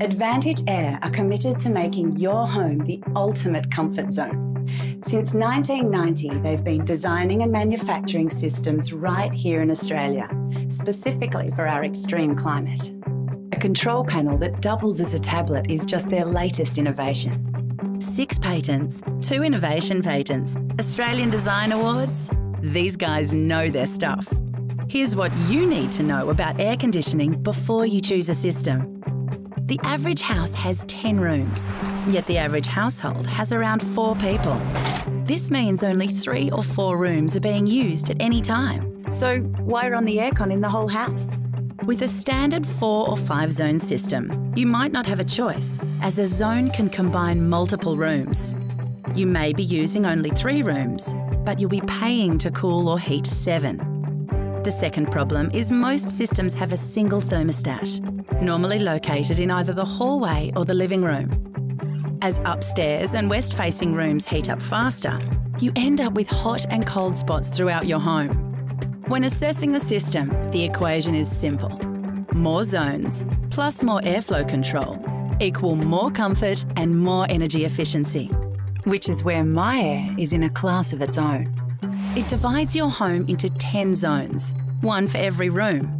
Advantage Air are committed to making your home the ultimate comfort zone. Since 1990, they've been designing and manufacturing systems right here in Australia, specifically for our extreme climate. A control panel that doubles as a tablet is just their latest innovation. Six patents, two innovation patents, Australian Design Awards. These guys know their stuff. Here's what you need to know about air conditioning before you choose a system. The average house has 10 rooms, yet the average household has around four people. This means only three or four rooms are being used at any time. So, why run the aircon in the whole house? With a standard four or five zone system, you might not have a choice, as a zone can combine multiple rooms. You may be using only three rooms, but you'll be paying to cool or heat seven. The second problem is most systems have a single thermostat, normally located in either the hallway or the living room. As upstairs and west facing rooms heat up faster, you end up with hot and cold spots throughout your home. When assessing a system, the equation is simple. More zones plus more airflow control equal more comfort and more energy efficiency. Which is where MyAir is in a class of its own. It divides your home into 10 zones, one for every room.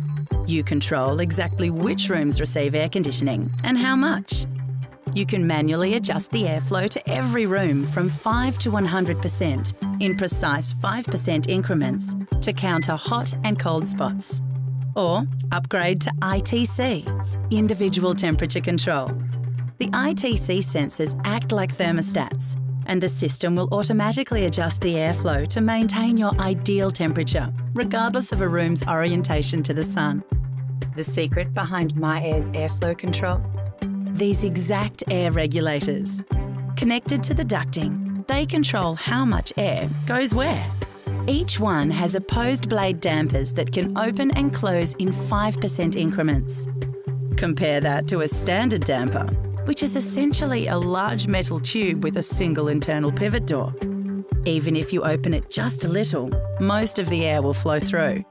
You control exactly which rooms receive air conditioning and how much. You can manually adjust the airflow to every room from 5 to 100% in precise 5% increments to counter hot and cold spots. Or upgrade to ITC, Individual Temperature Control. The ITC sensors act like thermostats and the system will automatically adjust the airflow to maintain your ideal temperature, regardless of a room's orientation to the sun. The secret behind MyAir's airflow control? These exact air regulators. Connected to the ducting, they control how much air goes where. Each one has opposed blade dampers that can open and close in 5% increments. Compare that to a standard damper, which is essentially a large metal tube with a single internal pivot door. Even if you open it just a little, most of the air will flow through.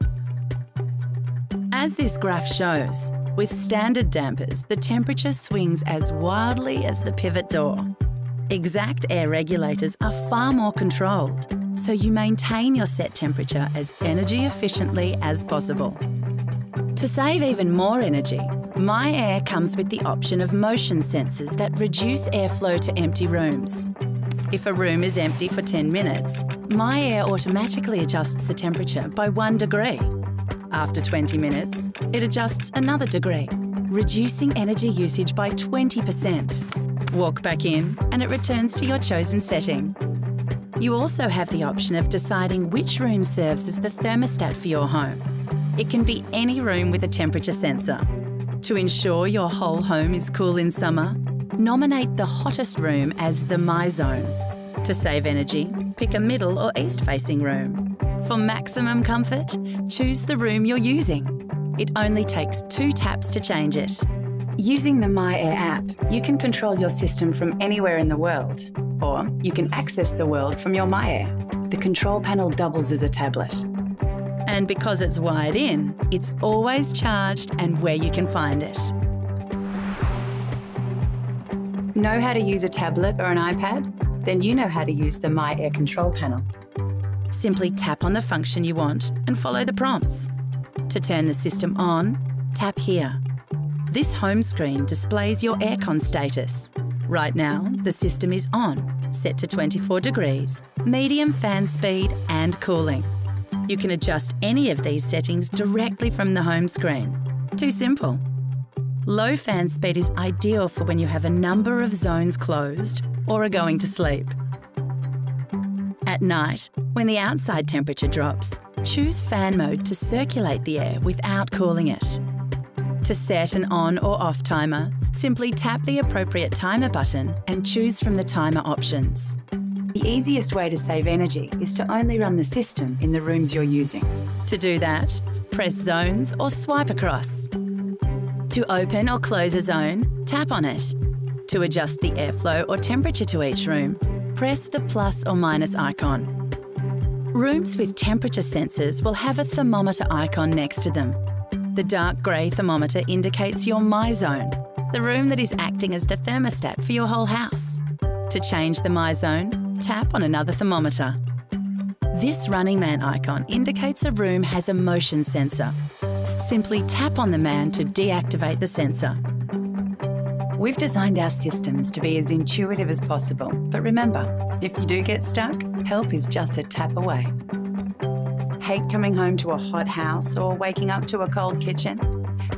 As this graph shows, with standard dampers, the temperature swings as wildly as the pivot door. Exact air regulators are far more controlled, so you maintain your set temperature as energy efficiently as possible. To save even more energy, MyAir comes with the option of motion sensors that reduce airflow to empty rooms. If a room is empty for 10 minutes, MyAir automatically adjusts the temperature by one degree. After 20 minutes, it adjusts another degree, reducing energy usage by 20%. Walk back in and it returns to your chosen setting. You also have the option of deciding which room serves as the thermostat for your home. It can be any room with a temperature sensor, to ensure your whole home is cool in summer, nominate the hottest room as the My Zone. To save energy, pick a middle or east facing room. For maximum comfort, choose the room you're using. It only takes two taps to change it. Using the MyAir app, you can control your system from anywhere in the world, or you can access the world from your MyAir. The control panel doubles as a tablet. And because it's wired in, it's always charged and where you can find it. Know how to use a tablet or an iPad? Then you know how to use the MyAir control panel. Simply tap on the function you want and follow the prompts. To turn the system on, tap here. This home screen displays your aircon status. Right now, the system is on, set to 24 degrees, medium fan speed and cooling. You can adjust any of these settings directly from the home screen. Too simple. Low fan speed is ideal for when you have a number of zones closed or are going to sleep. At night, when the outside temperature drops, choose fan mode to circulate the air without cooling it. To set an on or off timer, simply tap the appropriate timer button and choose from the timer options. The easiest way to save energy is to only run the system in the rooms you're using. To do that, press zones or swipe across. To open or close a zone, tap on it. To adjust the airflow or temperature to each room, press the plus or minus icon. Rooms with temperature sensors will have a thermometer icon next to them. The dark grey thermometer indicates your My Zone, the room that is acting as the thermostat for your whole house. To change the My Zone, tap on another thermometer. This Running Man icon indicates a room has a motion sensor. Simply tap on the man to deactivate the sensor. We've designed our systems to be as intuitive as possible, but remember, if you do get stuck, help is just a tap away. Hate coming home to a hot house or waking up to a cold kitchen?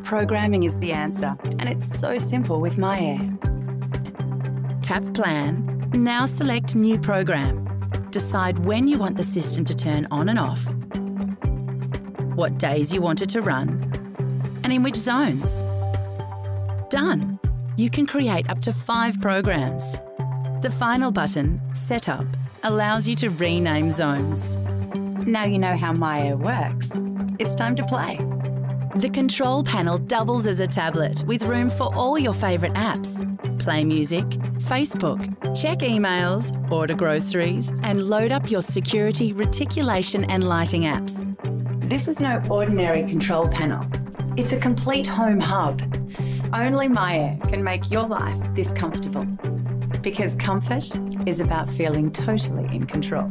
Programming is the answer, and it's so simple with myAir. Tap Plan. Now select New Program. Decide when you want the system to turn on and off, what days you want it to run, and in which zones. Done! You can create up to five programs. The final button, Setup, allows you to rename zones. Now you know how MyAir works. It's time to play. The control panel doubles as a tablet with room for all your favourite apps. Play music, Facebook, check emails, order groceries, and load up your security, reticulation, and lighting apps. This is no ordinary control panel. It's a complete home hub only myAir can make your life this comfortable. Because comfort is about feeling totally in control.